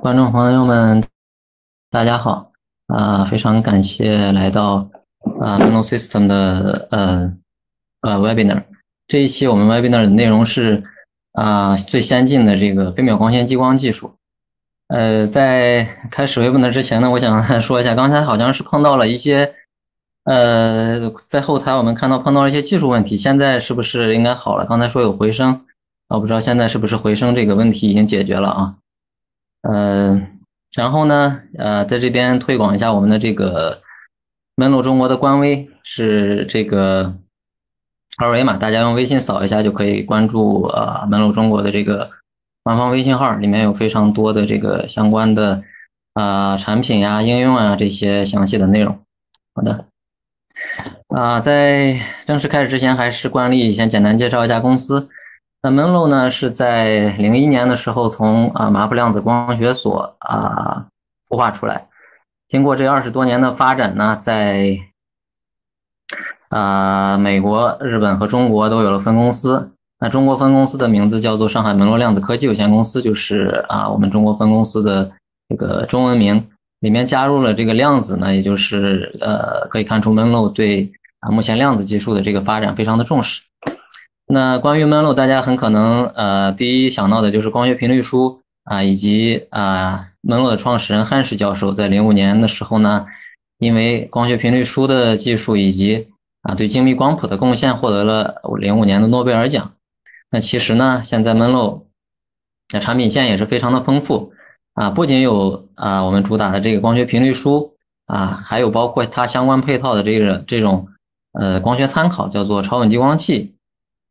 观众朋友们，大家好！啊，非常感谢来到啊 m o n o System 的呃呃 Webinar。这一期我们 Webinar 的内容是啊最先进的这个飞秒光纤激光技术。呃，在开始 Webinar 之前呢，我想说一下，刚才好像是碰到了一些呃在后台我们看到碰到了一些技术问题，现在是不是应该好了？刚才说有回声，我不知道现在是不是回声这个问题已经解决了啊？嗯，然后呢，呃，在这边推广一下我们的这个门路中国的官微是这个二维码，大家用微信扫一下就可以关注呃门路中国的这个官方微信号，里面有非常多的这个相关的啊产品呀、应用啊这些详细的内容。好的，啊，在正式开始之前，还是惯例，先简单介绍一下公司。那 Menlo 呢，是在零一年的时候从啊麻布量子光学所啊孵化出来。经过这二十多年的发展呢，在啊美国、日本和中国都有了分公司。那中国分公司的名字叫做上海门洛量子科技有限公司，就是啊我们中国分公司的这个中文名。里面加入了这个量子呢，也就是呃可以看出 Menlo 对啊目前量子技术的这个发展非常的重视。那关于 Melo，大家很可能呃第一想到的就是光学频率书啊，以及啊 Melo 的创始人汉士教授在零五年的时候呢，因为光学频率书的技术以及啊对精密光谱的贡献，获得了零五年的诺贝尔奖。那其实呢，现在 Menlo 那产品线也是非常的丰富啊，不仅有啊我们主打的这个光学频率书啊，还有包括它相关配套的这个这种呃光学参考，叫做超稳激光器。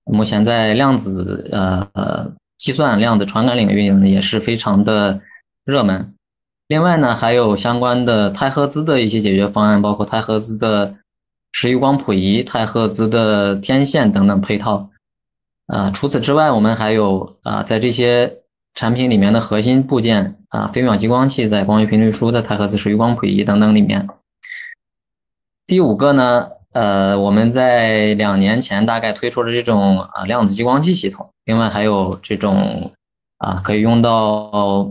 目前在量子呃呃计算量子传感领域呢也是非常的热门。另外呢，还有相关的太赫兹的一些解决方案，包括太赫兹的时域光谱仪、太赫兹的天线等等配套。啊，除此之外，我们还有啊，在这些产品里面的核心部件啊，飞秒激光器在光学频率书在太赫兹时域光谱仪等等里面。第五个呢？呃，我们在两年前大概推出了这种啊量子激光器系统，另外还有这种啊可以用到，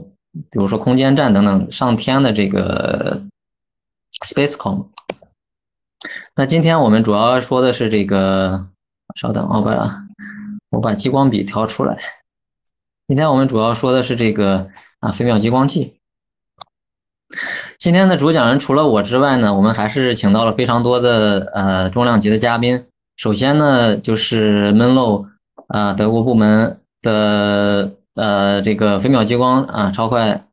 比如说空间站等等上天的这个 SpaceCom。那今天我们主要说的是这个，稍等，我把我把激光笔调出来。今天我们主要说的是这个啊飞秒激光器。今天的主讲人除了我之外呢，我们还是请到了非常多的呃重量级的嘉宾。首先呢，就是 Menlo 啊德国部门的呃这个飞秒激光啊超快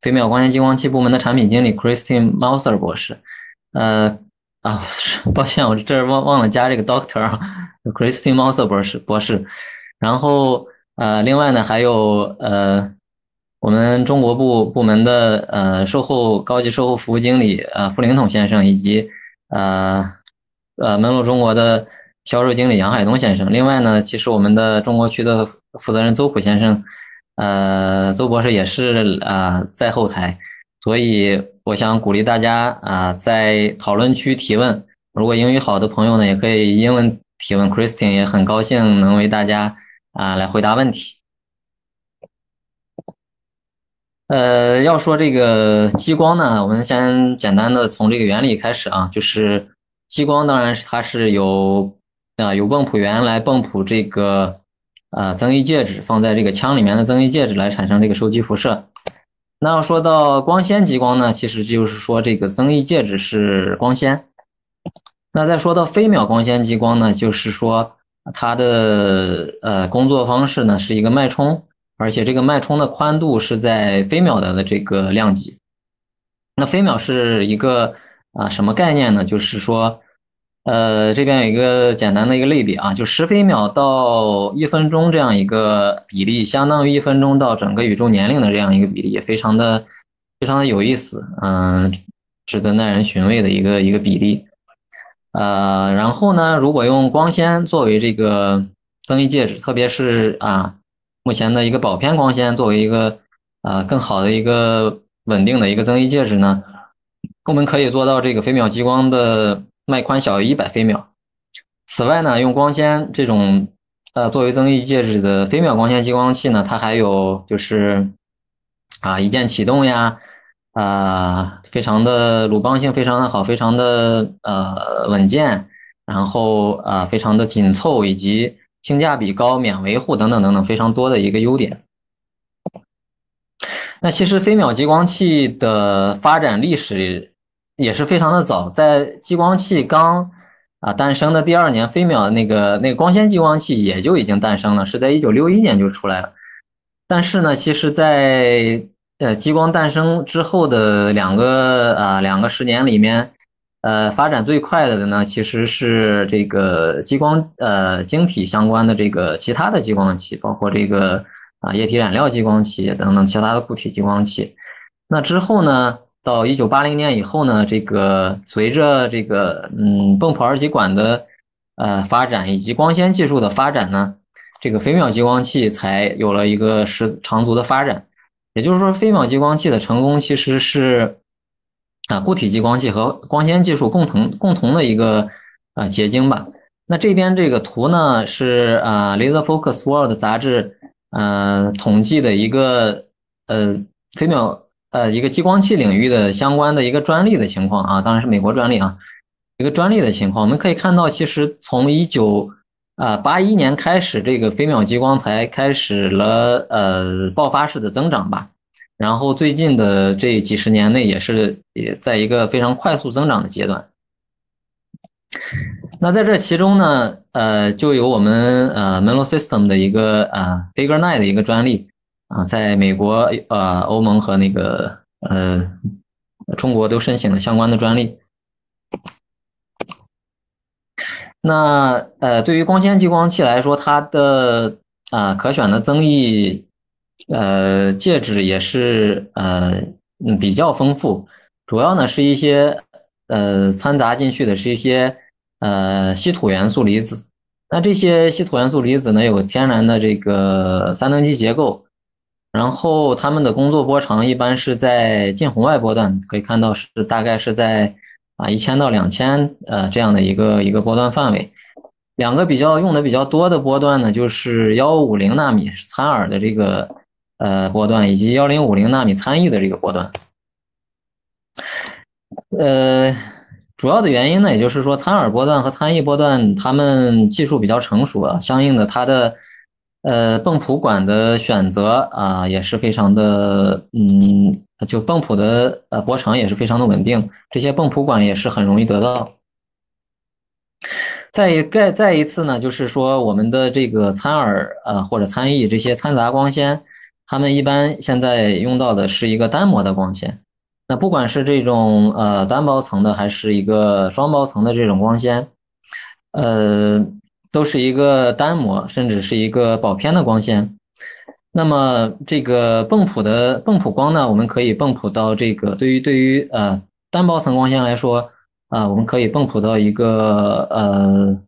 飞秒光纤激光器部门的产品经理 Christine Mauser 博士。呃啊，抱歉，我这儿忘忘了加这个 Doctor 啊，Christine Mauser 博士博士。然后呃另外呢还有呃。我们中国部部门的呃售后高级售后服务经理呃傅灵统先生，以及呃呃门路中国的销售经理杨海东先生。另外呢，其实我们的中国区的负责人邹普先生，呃邹博士也是啊在后台。所以我想鼓励大家啊在讨论区提问。如果英语好的朋友呢，也可以英文提问。Christine 也很高兴能为大家啊来回答问题。呃，要说这个激光呢，我们先简单的从这个原理开始啊，就是激光当然是它是由啊由泵浦源来泵浦这个啊增益介质放在这个枪里面的增益介质来产生这个受激辐射。那要说到光纤激光呢，其实就是说这个增益介质是光纤。那再说到飞秒光纤激光呢，就是说它的呃工作方式呢是一个脉冲。而且这个脉冲的宽度是在飞秒的的这个量级。那飞秒是一个啊什么概念呢？就是说，呃，这边有一个简单的一个类比啊，就十飞秒到一分钟这样一个比例，相当于一分钟到整个宇宙年龄的这样一个比例，也非常的非常的有意思，嗯，值得耐人寻味的一个一个比例。呃，然后呢，如果用光纤作为这个增益介质，特别是啊。目前的一个保偏光纤作为一个啊更好的一个稳定的一个增益介质呢，我们可以做到这个飞秒激光的脉宽小于一百飞秒。此外呢，用光纤这种呃作为增益介质的飞秒光纤激光器呢，它还有就是啊，一键启动呀，啊，非常的鲁棒性非常的好，非常的呃稳健，然后啊，非常的紧凑，以及性价比高、免维护等等等等非常多的一个优点。那其实飞秒激光器的发展历史也是非常的早，在激光器刚啊诞生的第二年，飞秒那个那个光纤激光器也就已经诞生了，是在一九六一年就出来了。但是呢，其实，在呃激光诞生之后的两个啊两个十年里面，呃发展最快的呢，其实是这个激光呃晶体相关的这个其他的激光器，包括这个啊液体染料激光器等等其他的固体激光器。那之后呢，到一九八零年以后呢，这个随着这个嗯泵浦二极管的呃发展以及光纤技术的发展呢。这个飞秒激光器才有了一个时长足的发展，也就是说，飞秒激光器的成功其实是啊固体激光器和光纤技术共同共同的一个啊结晶吧。那这边这个图呢是啊 Laser Focus World 杂志呃统计的一个呃飞秒呃一个激光器领域的相关的一个专利的情况啊，当然是美国专利啊，一个专利的情况，我们可以看到，其实从一九啊，八一年开始，这个飞秒激光才开始了呃爆发式的增长吧。然后最近的这几十年内，也是也在一个非常快速增长的阶段。那在这其中呢，呃，就有我们呃 Melo System 的一个呃 Bigger Nine 的一个专利啊，在美国呃欧盟和那个呃中国都申请了相关的专利。那呃，对于光纤激光器来说，它的啊可选的增益呃介质也是呃比较丰富，主要呢是一些呃掺杂进去的是一些呃稀土元素离子。那这些稀土元素离子呢有天然的这个三能基结构，然后它们的工作波长一般是在近红外波段，可以看到是大概是在。啊，一千到两千，呃，这样的一个一个波段范围，两个比较用的比较多的波段呢，就是幺五零纳米参耳的这个呃波段，以及幺零五零纳米参与的这个波段。呃，主要的原因呢，也就是说参耳波段和参翼波段，它们技术比较成熟啊，相应的它的。呃，泵浦管的选择啊，也是非常的，嗯，就泵浦的呃波长也是非常的稳定，这些泵浦管也是很容易得到。再一再再一次呢，就是说我们的这个参耳呃或者参翼这些掺杂光纤，他们一般现在用到的是一个单模的光纤。那不管是这种呃单包层的，还是一个双包层的这种光纤，呃。都是一个单模，甚至是一个保偏的光纤。那么这个泵谱的泵谱光呢，我们可以泵谱到这个对于对于呃单包层光纤来说啊，我们可以泵谱到一个呃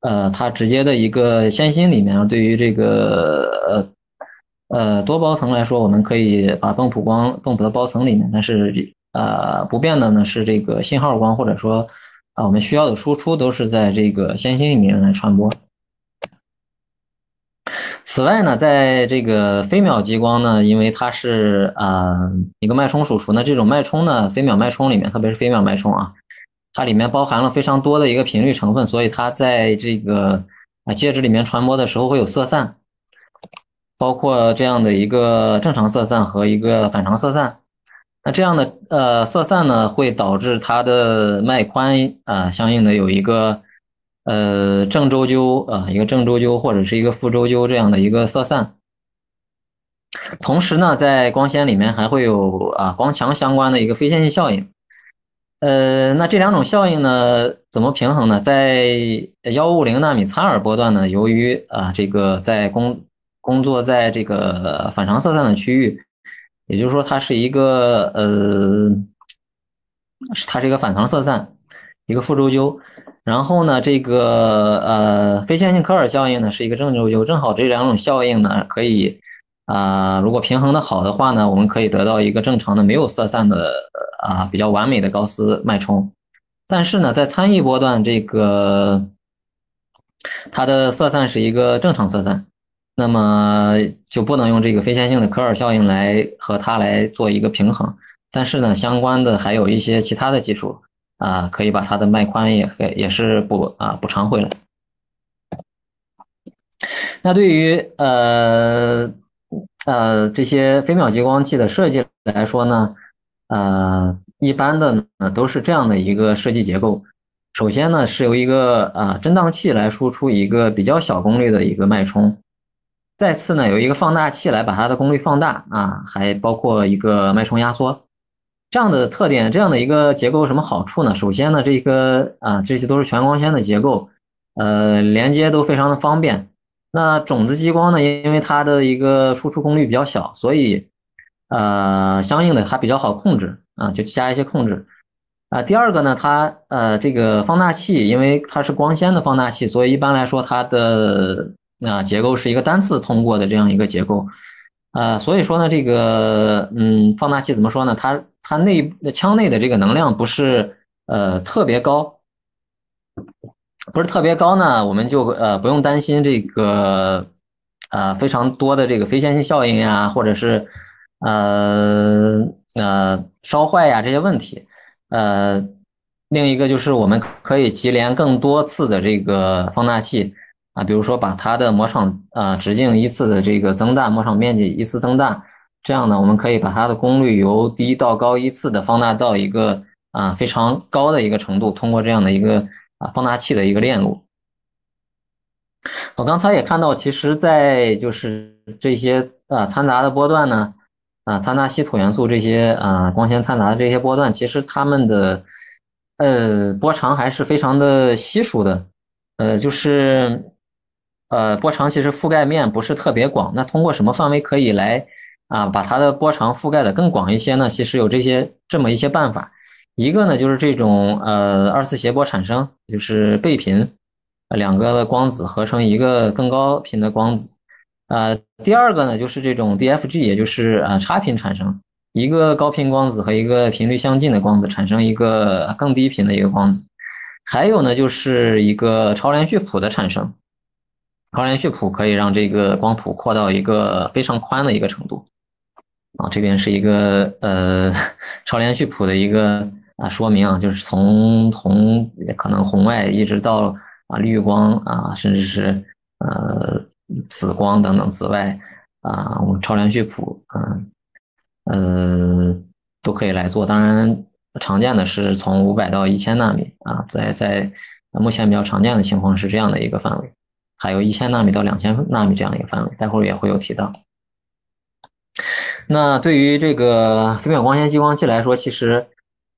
呃它直接的一个线芯里面。对于这个呃呃多包层来说，我们可以把泵谱光泵谱到包层里面。但是呃不变的呢是这个信号光或者说。啊，我们需要的输出都是在这个线芯里面来传播。此外呢，在这个飞秒激光呢，因为它是啊一个脉冲输出，那这种脉冲呢，飞秒脉冲里面，特别是飞秒脉冲啊，它里面包含了非常多的一个频率成分，所以它在这个啊介质里面传播的时候会有色散，包括这样的一个正常色散和一个反常色散。那这样的呃色散呢，会导致它的脉宽啊，相应的有一个呃正周灸啊，一个正周灸或者是一个负周灸这样的一个色散。同时呢，在光纤里面还会有啊光强相关的一个非线性效应。呃，那这两种效应呢，怎么平衡呢？在幺五零纳米参耳波段呢，由于啊这个在工工作在这个反常色散的区域。也就是说，它是一个呃，是它是一个反常色散，一个负周灸。然后呢，这个呃非线性科尔效应呢是一个正周灸。正好这两种效应呢，可以啊，如果平衡的好的话呢，我们可以得到一个正常的没有色散的啊比较完美的高斯脉冲。但是呢，在参翼波段，这个它的色散是一个正常色散。那么就不能用这个非线性的科尔效应来和它来做一个平衡。但是呢，相关的还有一些其他的技术啊，可以把它的脉宽也也是补啊补偿回来。那对于呃呃这些飞秒激光器的设计来说呢，呃，一般的呢都是这样的一个设计结构。首先呢，是由一个啊振荡器来输出一个比较小功率的一个脉冲，再次呢，有一个放大器来把它的功率放大啊，还包括一个脉冲压缩，这样的特点，这样的一个结构有什么好处呢？首先呢，这个啊这些都是全光纤的结构，呃，连接都非常的方便。那种子激光呢，因为它的一个输出功率比较小，所以呃，相应的它比较好控制啊，就加一些控制。啊，第二个呢，它呃这个放大器，因为它是光纤的放大器，所以一般来说它的啊结构是一个单次通过的这样一个结构，啊，所以说呢，这个嗯放大器怎么说呢？它它内腔内的这个能量不是呃特别高，不是特别高呢，我们就呃不用担心这个呃非常多的这个非线性效应呀，或者是呃呃烧坏呀这些问题。呃，另一个就是我们可以级联更多次的这个放大器啊，比如说把它的模场啊直径依次的这个增大，模场面积依次增大，这样呢，我们可以把它的功率由低到高依次的放大到一个啊非常高的一个程度，通过这样的一个啊放大器的一个链路。我刚才也看到，其实，在就是这些啊掺杂的波段呢。啊，掺杂稀土元素这些啊，光纤掺杂的这些波段，其实它们的呃波长还是非常的稀疏的，呃，就是呃波长其实覆盖面不是特别广。那通过什么范围可以来啊把它的波长覆盖的更广一些呢？其实有这些这么一些办法。一个呢就是这种呃二次谐波产生，就是倍频，两个光子合成一个更高频的光子。呃，第二个呢，就是这种 DFG，也就是呃差频产生，一个高频光子和一个频率相近的光子产生一个更低频的一个光子，还有呢，就是一个超连续谱的产生，超连续谱可以让这个光谱扩到一个非常宽的一个程度，啊，这边是一个呃超连续谱的一个啊说明啊，就是从红可能红外一直到啊绿光啊，甚至是呃。紫光等等紫外啊，我们超连续谱，嗯嗯，都可以来做。当然，常见的是从五百到一千纳米啊，在在目前比较常见的情况是这样的一个范围，还有一千纳米到两千纳米这样一个范围，待会儿也会有提到。那对于这个飞秒光纤激光器来说，其实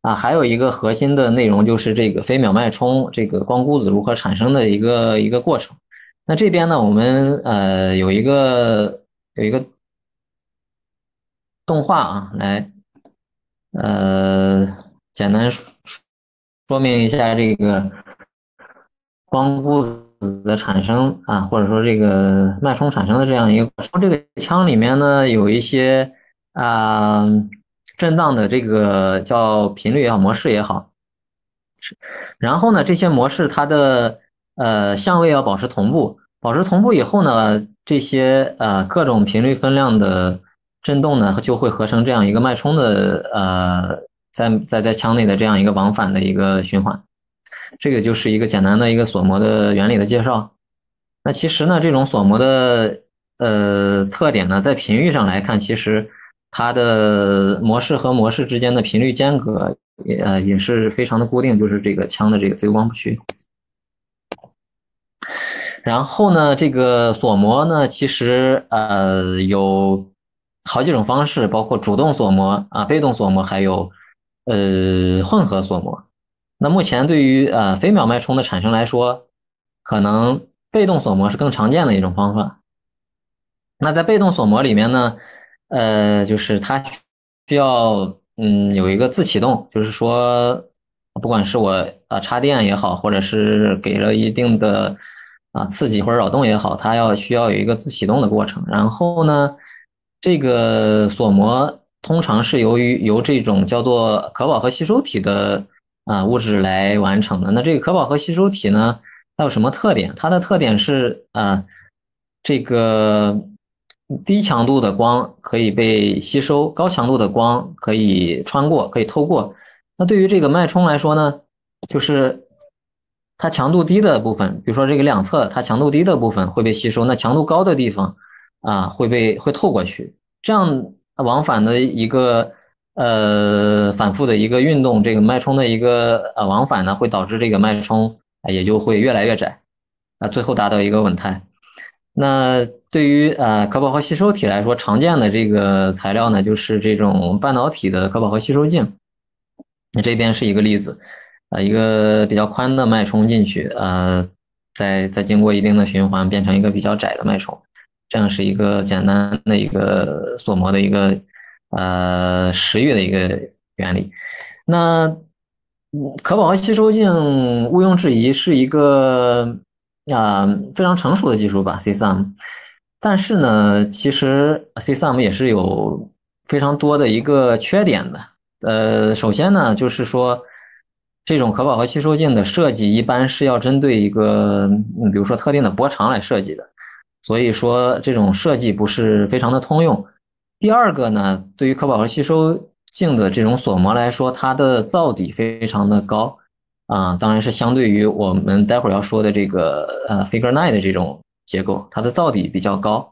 啊，还有一个核心的内容就是这个飞秒脉冲，这个光谷子如何产生的一个一个过程。那这边呢，我们呃有一个有一个动画啊，来呃简单说明一下这个光谷子的产生啊，或者说这个脉冲产生的这样一个过程。这个腔里面呢有一些啊震荡的这个叫频率也好，模式也好，然后呢这些模式它的。呃，相位要保持同步，保持同步以后呢，这些呃各种频率分量的振动呢，就会合成这样一个脉冲的呃，在在在腔内的这样一个往返的一个循环。这个就是一个简单的一个锁模的原理的介绍。那其实呢，这种锁模的呃特点呢，在频率上来看，其实它的模式和模式之间的频率间隔也呃也是非常的固定，就是这个腔的这个自由光谱区。然后呢，这个锁模呢，其实呃有好几种方式，包括主动锁模啊、被动锁模，还有呃混合锁模。那目前对于呃飞秒脉冲的产生来说，可能被动锁模是更常见的一种方法。那在被动锁模里面呢，呃，就是它需要嗯有一个自启动，就是说，不管是我啊插电也好，或者是给了一定的。啊，刺激或者扰动也好，它要需要有一个自启动的过程。然后呢，这个锁模通常是由于由这种叫做可饱和吸收体的啊物质来完成的。那这个可饱和吸收体呢，它有什么特点？它的特点是啊，这个低强度的光可以被吸收，高强度的光可以穿过，可以透过。那对于这个脉冲来说呢，就是它强度低的部分，比如说这个两侧，它强度低的部分会被吸收，那强度高的地方啊会被会透过去，这样往返的一个呃反复的一个运动，这个脉冲的一个呃往返呢，会导致这个脉冲也就会越来越窄，啊，最后达到一个稳态。那对于呃可饱和吸收体来说，常见的这个材料呢，就是这种半导体的可饱和吸收镜。那这边是一个例子，啊，一个比较宽的脉冲进去，呃，再再经过一定的循环，变成一个比较窄的脉冲，这样是一个简单的一个锁膜的一个呃实域的一个原理。那可饱和吸收镜毋庸置疑是一个啊非常成熟的技术吧，CSM。但是呢，其实 CSM 也是有非常多的一个缺点的。呃，首先呢，就是说，这种可饱和吸收镜的设计一般是要针对一个，比如说特定的波长来设计的，所以说这种设计不是非常的通用。第二个呢，对于可饱和吸收镜的这种锁膜来说，它的噪底非常的高啊，当然是相对于我们待会儿要说的这个呃 Figure Nine 的这种结构，它的噪底比较高。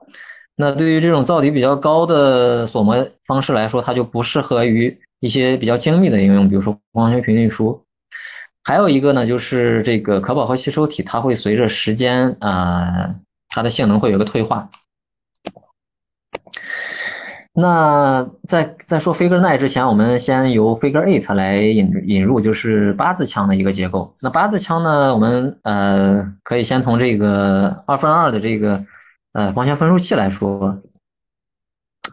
那对于这种噪底比较高的锁膜方式来说，它就不适合于。一些比较精密的应用，比如说光学频率输，还有一个呢，就是这个可饱和吸收体，它会随着时间啊，它的性能会有个退化。那在在说 Figure Nine 之前，我们先由 Figure Eight 来引引入，就是八字枪的一个结构。那八字枪呢，我们呃可以先从这个二分二的这个呃光纤分数器来说。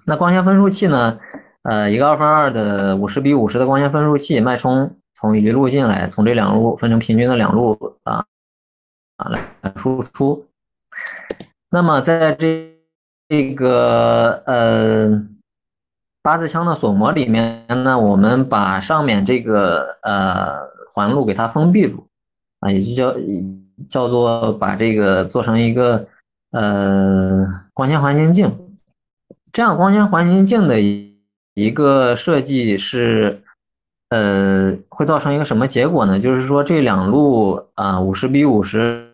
那光纤分数器呢？呃，一个二分二的五十比五十的光纤分数器，脉冲从一路进来，从这两路分成平均的两路啊啊来输出。那么在这这个呃八字枪的锁膜里面呢，我们把上面这个呃环路给它封闭住啊，也就叫叫做把这个做成一个呃光纤环形镜。这样光纤环形镜的。一个设计是，呃，会造成一个什么结果呢？就是说这两路啊，五十比五十，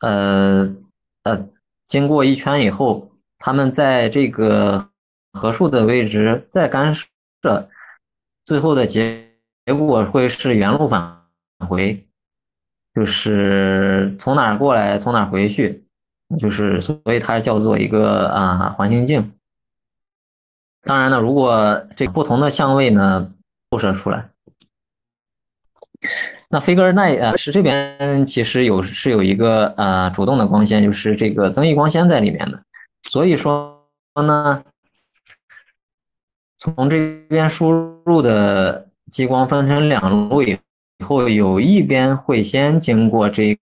呃呃，经过一圈以后，它们在这个合数的位置再干涉，最后的结结果会是原路返回，就是从哪儿过来从哪儿回去，就是所以它叫做一个啊环形镜。当然呢，如果这不同的相位呢透射出来，那 Figure Nine 呃是这边其实有是有一个呃主动的光纤，就是这个增益光纤在里面的。所以说呢，从这边输入的激光分成两路以后，有一边会先经过这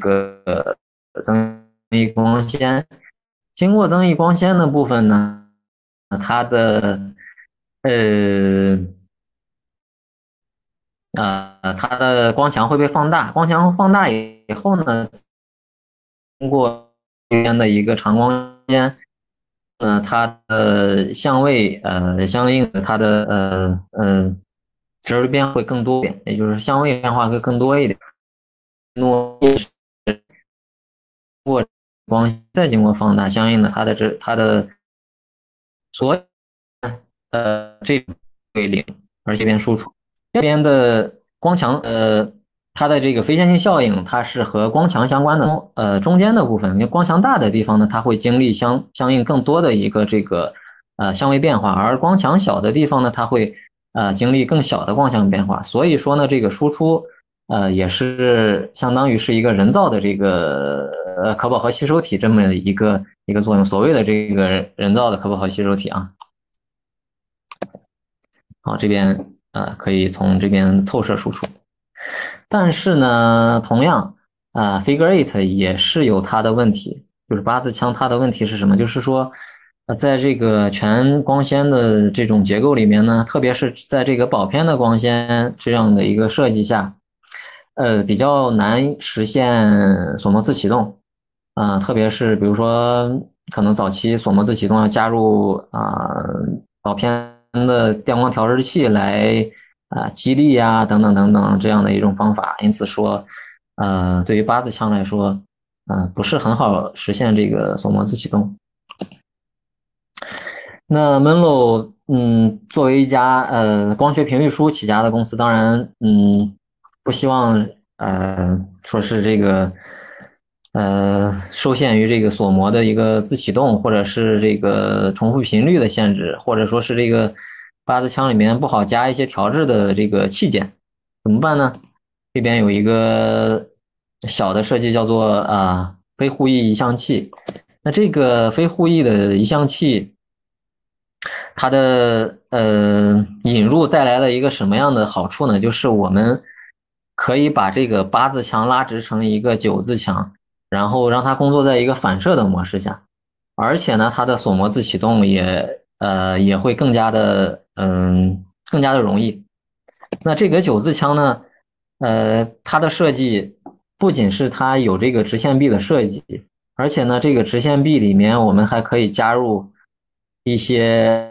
个增益光纤，经过增益光纤的部分呢。它的呃呃，它的光强会被放大，光强放大以后呢，通过这边的一个长光纤，嗯，它的相位呃相应的它的呃呃值变会更多一点，也就是相位变化会更多一点。诺过光再经过放大，相应的它的值它的。所，呃，这为零，而这边输出这边的光强，呃，它的这个非线性效应，它是和光强相关的。呃，中间的部分，光强大的地方呢，它会经历相相应更多的一个这个呃相位变化，而光强小的地方呢，它会呃经历更小的光强变化。所以说呢，这个输出呃也是相当于是一个人造的这个呃可饱和吸收体这么一个。一个作用，所谓的这个人造的可饱和吸收体啊，好，这边啊可以从这边透射输出，但是呢，同样啊，Figure Eight 也是有它的问题，就是八字枪它的问题是什么？就是说，呃，在这个全光纤的这种结构里面呢，特别是在这个保偏的光纤这样的一个设计下，呃，比较难实现锁模自启动。呃，特别是比如说可能早期锁模自启动要加入啊保偏的电光调制器来啊激励呀等等等等这样的一种方法，因此说，呃，对于八字枪来说，嗯，不是很好实现这个锁模自启动。那 Menlo，嗯，作为一家呃光学频率书起家的公司，当然，嗯，不希望呃说是这个呃受限于这个锁模的一个自启动，或者是这个重复频率的限制，或者说是这个八字枪里面不好加一些调制的这个器件，怎么办呢？这边有一个小的设计叫做啊非互异移相器，那这个非互异的移相器。它的呃引入带来了一个什么样的好处呢？就是我们可以把这个八字墙拉直成一个九字墙，然后让它工作在一个反射的模式下，而且呢，它的锁模自启动也呃也会更加的嗯更加的容易。那这个九字枪呢，呃，它的设计不仅是它有这个直线臂的设计，而且呢，这个直线臂里面我们还可以加入一些。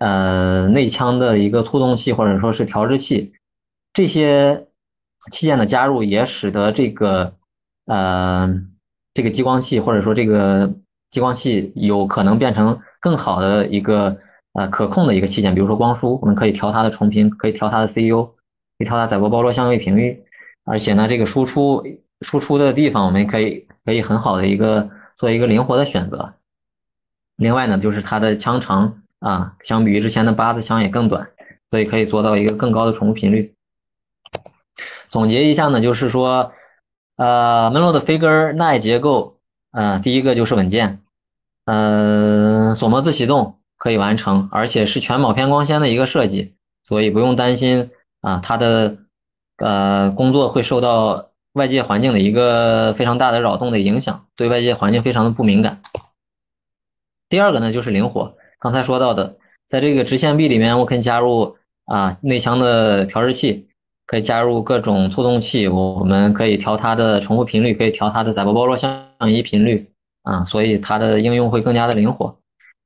呃，内腔的一个突动器或者说是调制器，这些器件的加入也使得这个呃这个激光器或者说这个激光器有可能变成更好的一个呃可控的一个器件。比如说光束，我们可以调它的重频，可以调它的 CU，可以调它载波包络相位频率，而且呢，这个输出输出的地方我们可以可以很好的一个做一个灵活的选择。另外呢，就是它的枪长。啊，相比于之前的八字枪也更短，所以可以做到一个更高的重复频率。总结一下呢，就是说，呃，门罗的飞根耐结构，呃，第一个就是稳健，嗯，锁模自启动可以完成，而且是全铆偏光纤的一个设计，所以不用担心啊，它的呃工作会受到外界环境的一个非常大的扰动的影响，对外界环境非常的不敏感。第二个呢，就是灵活。刚才说到的，在这个直线臂里面，我可以加入啊内腔的调制器，可以加入各种促动器，我们可以调它的重复频率，可以调它的载波包络相移频率啊，所以它的应用会更加的灵活。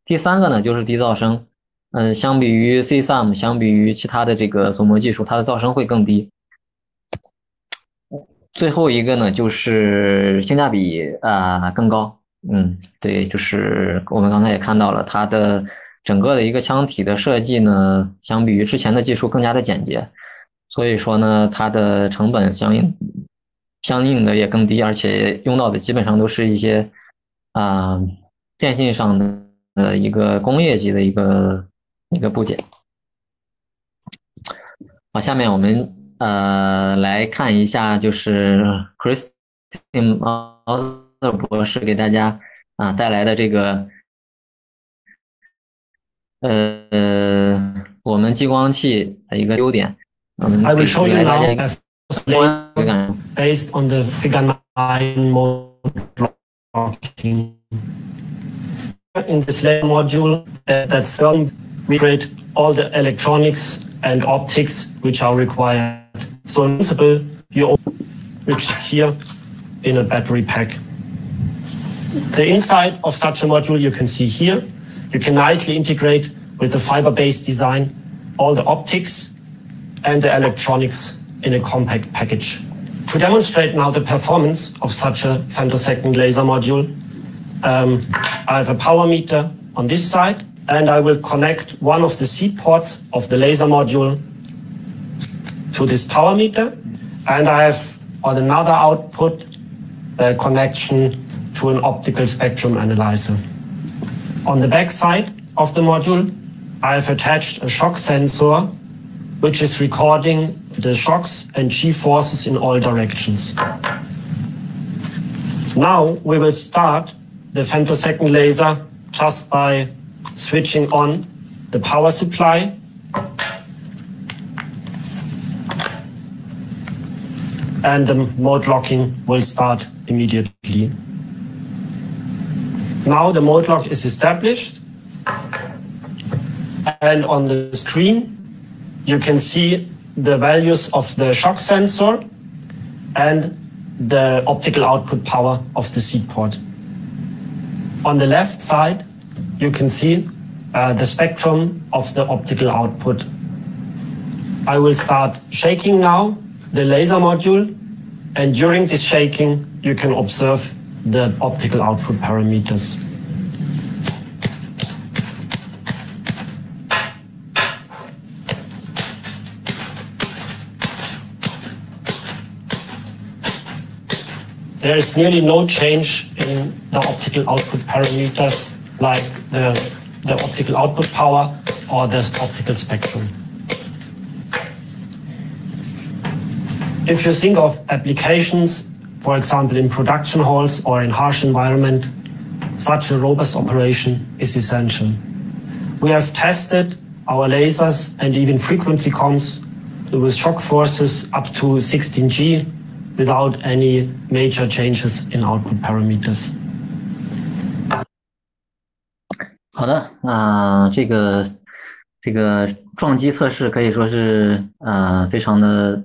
第三个呢，就是低噪声，嗯，相比于 CSUM，相比于其他的这个锁模技术，它的噪声会更低。最后一个呢，就是性价比啊更高。嗯，对，就是我们刚才也看到了，它的整个的一个腔体的设计呢，相比于之前的技术更加的简洁，所以说呢，它的成本相应相应的也更低，而且用到的基本上都是一些啊电信上的呃一个工业级的一个一个部件。好，下面我们呃来看一下，就是 Christine 博士给大家啊带来的这个呃我们激光器的一个优点。I will show you now a based on the figure nine mode blocking. In this layer module that's done, we create all the electronics and optics which are required. So in principle, you which is here in a battery pack. The inside of such a module you can see here. You can nicely integrate with the fiber-based design all the optics and the electronics in a compact package. To demonstrate now the performance of such a femtosecond laser module, um, I have a power meter on this side and I will connect one of the seed ports of the laser module to this power meter and I have on another output a connection to an optical spectrum analyzer. On the back side of the module, I have attached a shock sensor, which is recording the shocks and g-forces in all directions. Now we will start the femtosecond laser just by switching on the power supply and the mode locking will start immediately. Now the mode lock is established. And on the screen, you can see the values of the shock sensor and the optical output power of the seed port. On the left side, you can see uh, the spectrum of the optical output. I will start shaking now the laser module, and during this shaking, you can observe the optical output parameters. There is nearly no change in the optical output parameters like the, the optical output power or the optical spectrum. If you think of applications, for example, in production halls or in harsh environment, such a robust operation is essential. We have tested our lasers and even frequency comms with shock forces up to 16G without any major changes in output parameters. 好的，啊、呃，这个这个撞击测试可以说是呃非常的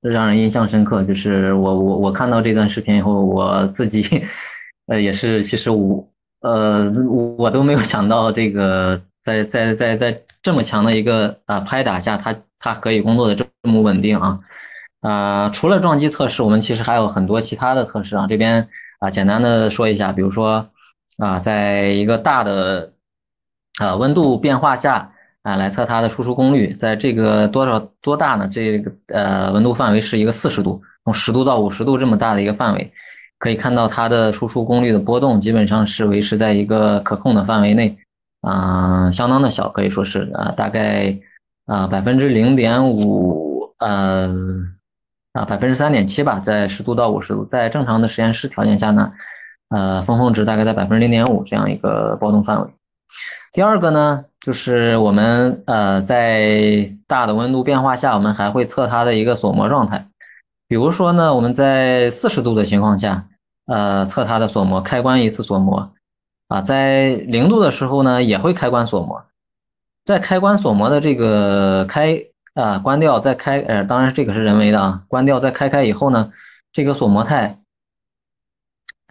让人印象深刻。就是我我我看到这段视频以后，我自己 呃也是，其实我呃我都没有想到这个在在在在这么强的一个啊、拍打下，它它可以工作的这么稳定啊。啊，除了撞击测试，我们其实还有很多其他的测试啊。这边啊，简单的说一下，比如说啊，在一个大的啊温度变化下啊，来测它的输出功率，在这个多少多大呢？这个呃温度范围是一个四十度，从十度到五十度这么大的一个范围，可以看到它的输出功率的波动基本上是维持在一个可控的范围内，啊，相当的小，可以说是啊，大概啊百分之零点五，呃。啊，百分之三点七吧，在十度到五十度，在正常的实验室条件下呢，呃，峰峰值大概在百分之零点五这样一个波动范围。第二个呢，就是我们呃在大的温度变化下，我们还会测它的一个锁膜状态。比如说呢，我们在四十度的情况下，呃，测它的锁膜，开关一次锁膜。啊，在零度的时候呢，也会开关锁膜。在开关锁膜的这个开。啊，关掉再开，呃，当然这个是人为的啊。关掉再开开以后呢，这个锁模态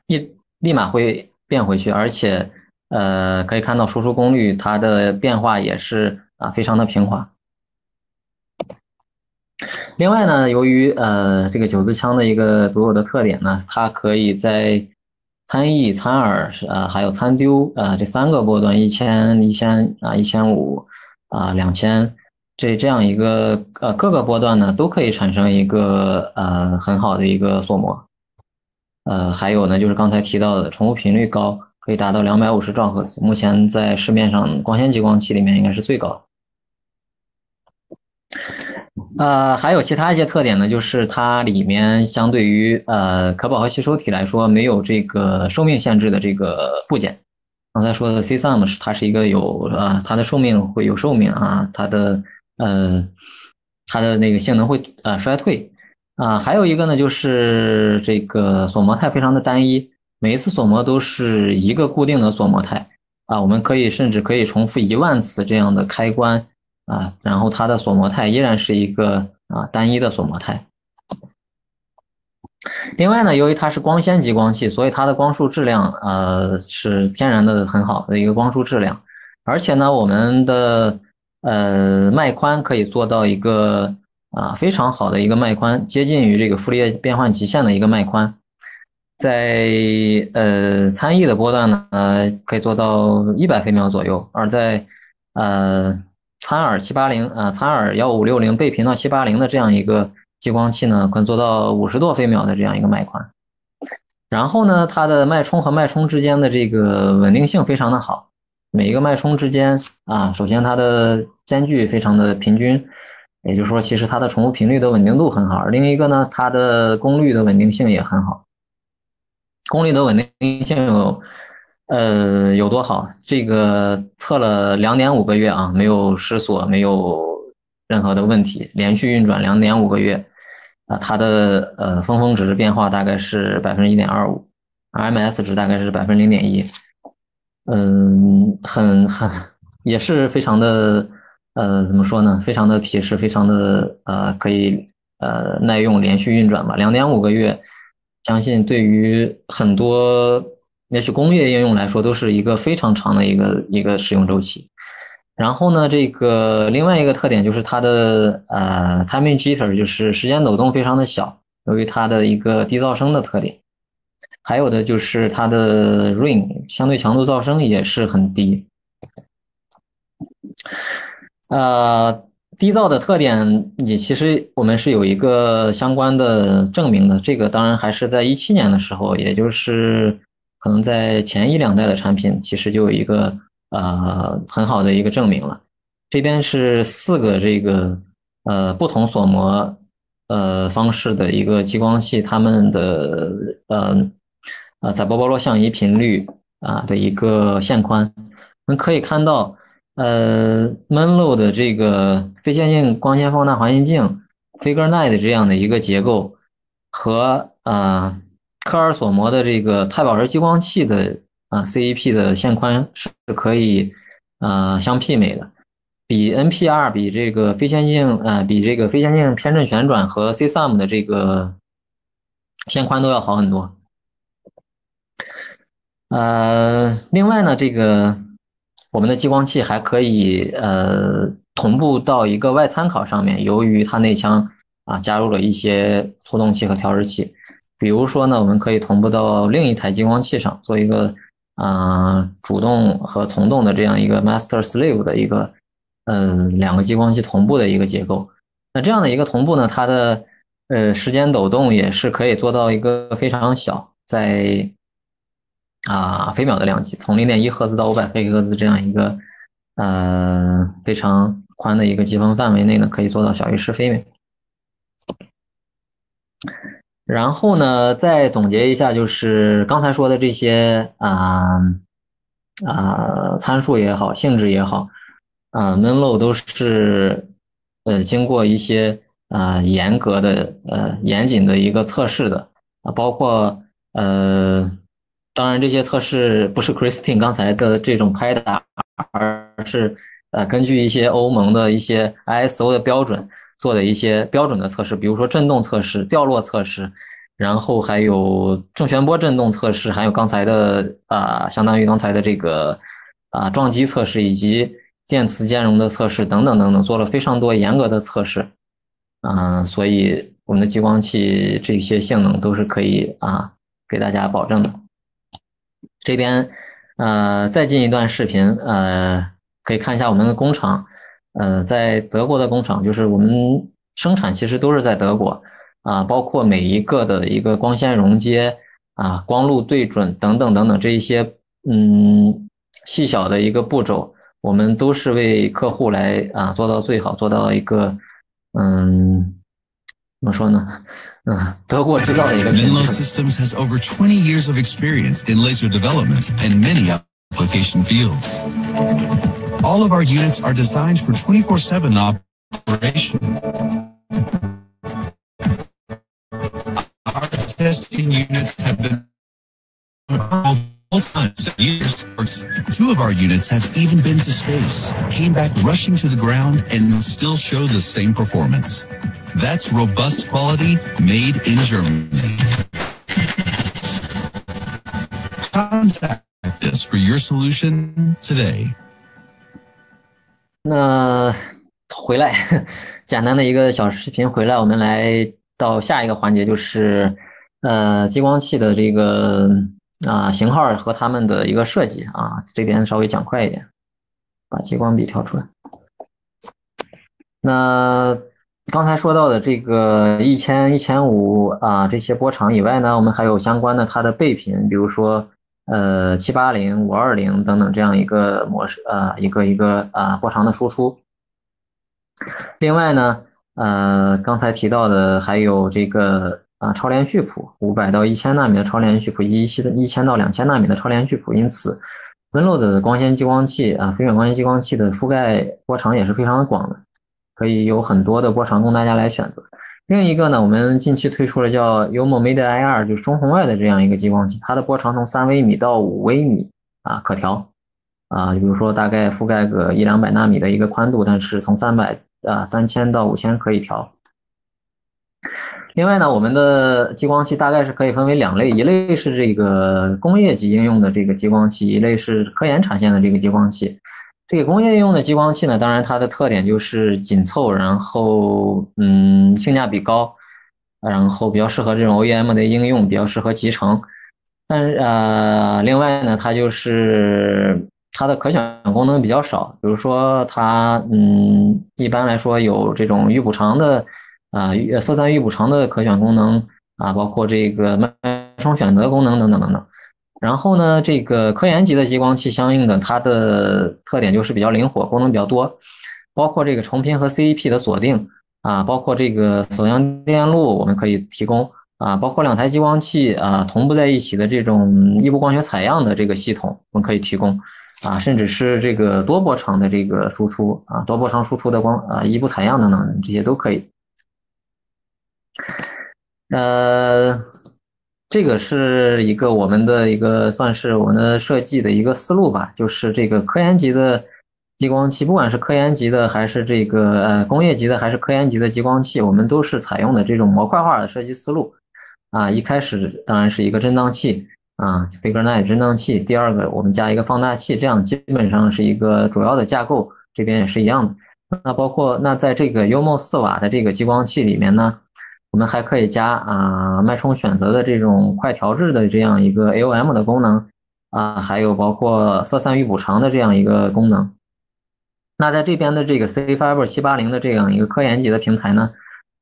一立马会变回去，而且呃，可以看到输出功率它的变化也是啊，非常的平滑。另外呢，由于呃这个九字枪的一个独有的特点呢，它可以在参 E、参耳是啊，还有参丢啊这三个波段，一千、一千啊、一千五啊、两千。这这样一个呃各个波段呢都可以产生一个呃很好的一个锁膜，呃还有呢就是刚才提到的重复频率高，可以达到两百五十兆赫兹，目前在市面上光纤激光器里面应该是最高。呃还有其他一些特点呢，就是它里面相对于呃可饱和吸收体来说没有这个寿命限制的这个部件。刚才说的 CSUM 是它是一个有呃它的寿命会有寿命啊，它的。呃，它的那个性能会呃衰退。啊，还有一个呢，就是这个锁模态非常的单一，每一次锁模都是一个固定的锁模态。啊，我们可以甚至可以重复一万次这样的开关啊，然后它的锁模态依然是一个啊单一的锁模态。另外呢，由于它是光纤激光器，所以它的光束质量呃是天然的很好的一个光束质量，而且呢，我们的呃，脉宽可以做到一个啊非常好的一个脉宽，接近于这个傅里叶变换极限的一个脉宽，在呃参 E 的波段呢，呃可以做到一百飞秒左右，而在呃参耳七八零啊参耳幺五六零倍频到七八零的这样一个激光器呢，可以做到五十多飞秒的这样一个脉宽。然后呢，它的脉冲和脉冲之间的这个稳定性非常的好。每一个脉冲之间啊，首先它的间距非常的平均，也就是说，其实它的重复频率的稳定度很好。另一个呢，它的功率的稳定性也很好。功率的稳定性有，呃，有多好？这个测了两点五个月啊，没有失锁，没有任何的问题，连续运转两点五个月啊，它的呃峰峰值变化大概是百分之一点二五，RMS 值大概是百分之零点一。嗯，很很也是非常的，呃，怎么说呢？非常的皮实，非常的呃，可以呃耐用，连续运转吧。两点五个月，相信对于很多也许工业应用来说，都是一个非常长的一个一个使用周期。然后呢，这个另外一个特点就是它的呃 timing jitter，就是时间抖动非常的小，由于它的一个低噪声的特点。还有的就是它的 ring 相对强度噪声也是很低。呃，低噪的特点，也其实我们是有一个相关的证明的。这个当然还是在一七年的时候，也就是可能在前一两代的产品，其实就有一个呃很好的一个证明了。这边是四个这个呃不同锁模呃方式的一个激光器，它们的呃。呃，在波波洛相移频率啊的一个线宽，我们可以看到，呃，Menlo 的这个非线性光纤放大环境镜 Figure Nine 的这样的一个结构，和啊科尔索摩的这个钛宝石激光器的啊 CEP 的线宽是可以啊相媲美的，比 NPR 比这个非线性呃比这个非线性偏振旋转和 CSM 的这个线宽都要好很多。呃，另外呢，这个我们的激光器还可以呃同步到一个外参考上面。由于它内腔啊加入了一些拖动器和调制器，比如说呢，我们可以同步到另一台激光器上，做一个啊主动和从动的这样一个 master slave 的一个嗯两个激光器同步的一个结构。那这样的一个同步呢，它的呃时间抖动也是可以做到一个非常小，在啊，飞秒的量级，从零点一赫兹到五百黑赫兹这样一个，呃，非常宽的一个积分范围内呢，可以做到小于十飞秒。然后呢，再总结一下，就是刚才说的这些啊啊参数也好，性质也好，啊，Menlo 都是呃经过一些啊严格的呃严谨的一个测试的啊，包括呃。当然，这些测试不是 Christine 刚才的这种拍打，而是呃根据一些欧盟的一些 ISO 的标准做的一些标准的测试，比如说振动测试、掉落测试，然后还有正弦波振动测试，还有刚才的啊，相当于刚才的这个啊撞击测试以及电磁兼容的测试等等等等，做了非常多严格的测试，嗯，所以我们的激光器这些性能都是可以啊给大家保证的。这边，呃，再进一段视频，呃，可以看一下我们的工厂，呃，在德国的工厂，就是我们生产其实都是在德国，啊，包括每一个的一个光纤熔接，啊，光路对准等等等等这一些，嗯，细小的一个步骤，我们都是为客户来啊做到最好，做到一个，嗯。Menlo Systems has over 20 years of experience in laser development and many application fields. All of our units are designed for 24-7 operation. Our testing units have been. Two of our units have even been to space, came back rushing to the ground, and still show the same performance. That's robust quality made in Germany. Contact us for your solution today. 那回来，简单的一个小视频回来，我们来到下一个环节，就是呃激光器的这个 啊型号和他们的一个设计啊，这边稍微讲快一点，把激光笔调出来。那刚才说到的这个一千、一千五啊这些波长以外呢，我们还有相关的它的倍频，比如说呃七八零、五二零等等这样一个模式呃一个一个啊波长的输出。另外呢，呃刚才提到的还有这个。啊，超连续谱五百到一千纳米的超连续谱，一千一千到两千纳米的超连续谱，因此，Menlo 的光纤激光器啊，飞远光纤激光器的覆盖波长也是非常的广的，可以有很多的波长供大家来选择。另一个呢，我们近期推出了叫 Umo Made IR，就是中红外的这样一个激光器，它的波长从三微米到五微米啊，可调啊，比如说大概覆盖个一两百纳米的一个宽度，但是从三百啊三千到五千可以调。另外呢，我们的激光器大概是可以分为两类，一类是这个工业级应用的这个激光器，一类是科研产线的这个激光器。这个工业用的激光器呢，当然它的特点就是紧凑，然后嗯性价比高，然后比较适合这种 OEM 的应用，比较适合集成。但是呃，另外呢，它就是它的可选功能比较少，比如说它嗯一般来说有这种预补偿的。啊，色散预补偿的可选功能啊，包括这个脉冲选择功能等等等等。然后呢，这个科研级的激光器相应的它的特点就是比较灵活，功能比较多，包括这个重频和 CEP 的锁定啊，包括这个锁阳电路我们可以提供啊，包括两台激光器啊同步在一起的这种异步光学采样的这个系统我们可以提供啊，甚至是这个多波长的这个输出啊，多波长输出的光啊异步采样等等这些都可以。呃，这个是一个我们的一个算是我们的设计的一个思路吧，就是这个科研级的激光器，不管是科研级的还是这个呃工业级的还是科研级的激光器，我们都是采用的这种模块化的设计思路啊。一开始当然是一个振荡器啊，Figure Nine 振荡器，第二个我们加一个放大器，这样基本上是一个主要的架构，这边也是一样的。那包括那在这个 UMO 四瓦的这个激光器里面呢？我们还可以加啊脉冲选择的这种快调制的这样一个 AOM 的功能啊，还有包括色散预补偿的这样一个功能。那在这边的这个 C Fiber 七八零的这样一个科研级的平台呢，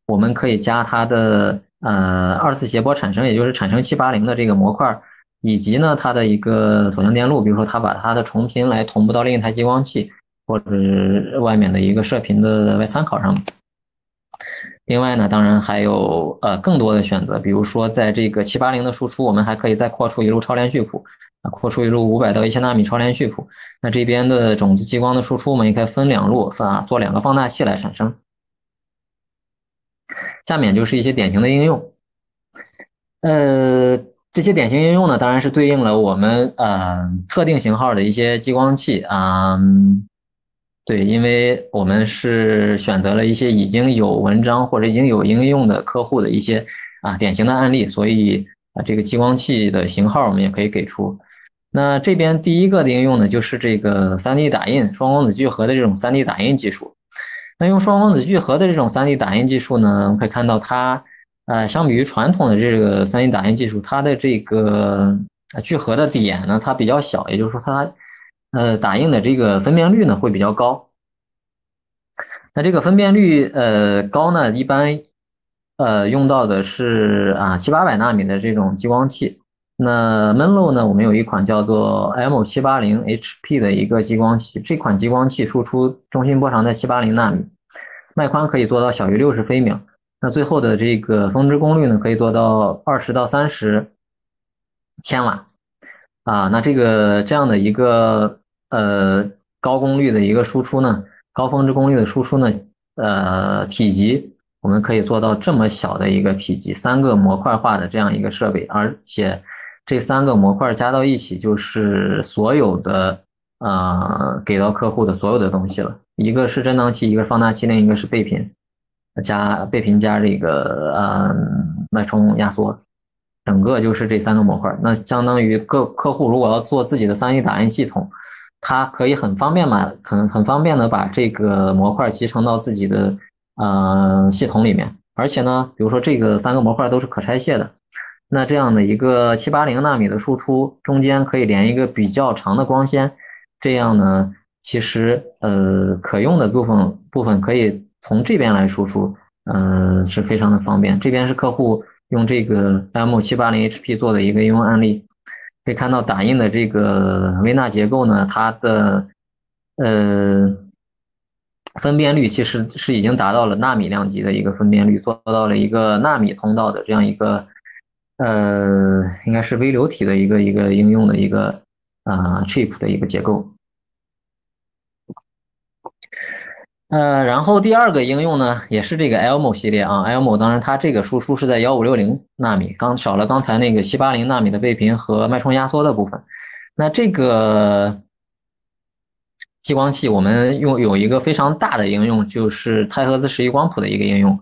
我们可以加它的呃二次谐波产生，也就是产生七八零的这个模块，以及呢它的一个锁阳电路，比如说它把它的重频来同步到另一台激光器或者是外面的一个射频的外参考上面。另外呢，当然还有呃更多的选择，比如说在这个七八零的输出，我们还可以再扩出一路超连续谱啊，扩出一路五百到一千纳米超连续谱。那这边的种子激光的输出，我们也可以分两路啊，做两个放大器来产生。下面就是一些典型的应用，呃，这些典型应用呢，当然是对应了我们呃特定型号的一些激光器啊。对，因为我们是选择了一些已经有文章或者已经有应用的客户的一些啊典型的案例，所以啊这个激光器的型号我们也可以给出。那这边第一个的应用呢，就是这个 3D 打印双光子聚合的这种 3D 打印技术。那用双光子聚合的这种 3D 打印技术呢，我们可以看到它呃相比于传统的这个 3D 打印技术，它的这个聚合的点呢它比较小，也就是说它。呃，打印的这个分辨率呢会比较高。那这个分辨率呃高呢，一般呃用到的是啊七八百纳米的这种激光器。那 Menlo 呢，我们有一款叫做 M 七八零 HP 的一个激光器，这款激光器输出中心波长在七八零纳米，脉宽可以做到小于六十飞秒。那最后的这个峰值功率呢，可以做到二十到三十千瓦。啊，那这个这样的一个。呃，高功率的一个输出呢，高峰值功率的输出呢，呃，体积我们可以做到这么小的一个体积，三个模块化的这样一个设备，而且这三个模块加到一起就是所有的呃给到客户的所有的东西了，一个是振荡器，一个放大器，另一个是倍频加倍频加这个呃脉冲压缩，整个就是这三个模块，那相当于各客户如果要做自己的 3D 打印系统。它可以很方便嘛，很很方便的把这个模块集成到自己的呃系统里面，而且呢，比如说这个三个模块都是可拆卸的，那这样的一个七八零纳米的输出中间可以连一个比较长的光纤，这样呢，其实呃可用的部分部分可以从这边来输出，嗯是非常的方便。这边是客户用这个 M 七八零 HP 做的一个应用案例。可以看到打印的这个微纳结构呢，它的呃分辨率其实是已经达到了纳米量级的一个分辨率，做到了一个纳米通道的这样一个呃应该是微流体的一个一个应用的一个啊 chip 的一个结构。呃，然后第二个应用呢，也是这个 Elmo 系列啊，Elmo 当然它这个输出是在幺五六零纳米，刚少了刚才那个七八零纳米的倍频和脉冲压缩的部分。那这个激光器我们用有一个非常大的应用，就是太赫兹十一光谱的一个应用。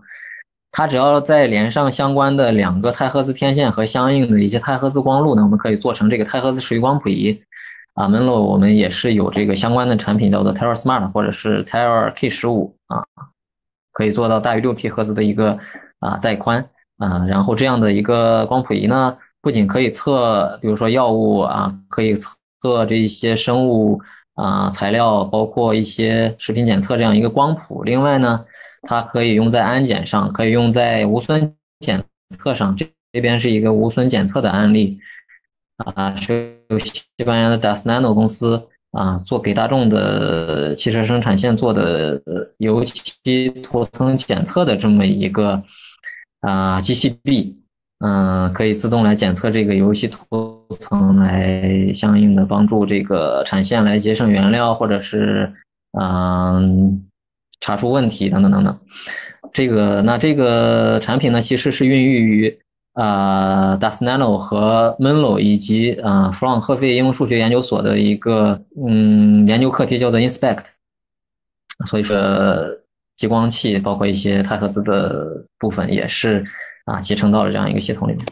它只要再连上相关的两个太赫兹天线和相应的一些太赫兹光路呢，我们可以做成这个太赫兹持续光谱仪。啊，Menlo 我们也是有这个相关的产品，叫做 Terra Smart 或者是 Terra K 十五啊，可以做到大于六 T 赫兹的一个啊带宽啊。然后这样的一个光谱仪呢，不仅可以测，比如说药物啊，可以测这一些生物啊材料，包括一些食品检测这样一个光谱。另外呢，它可以用在安检上，可以用在无损检测上。这这边是一个无损检测的案例，啊，是由西班牙的 Dasnano 公司啊做给大众的汽车生产线做的油漆涂层检测的这么一个啊机器臂，嗯，可以自动来检测这个油漆涂层，来相应的帮助这个产线来节省原料，或者是嗯。查出问题等等等等，这个那这个产品呢，其实是孕育于啊 Dasnano 和 Menlo 以及啊弗朗赫费应用数学研究所的一个嗯研究课题叫做 Inspect，所以说激光器包括一些太赫兹的部分也是啊集成到了这样一个系统里面。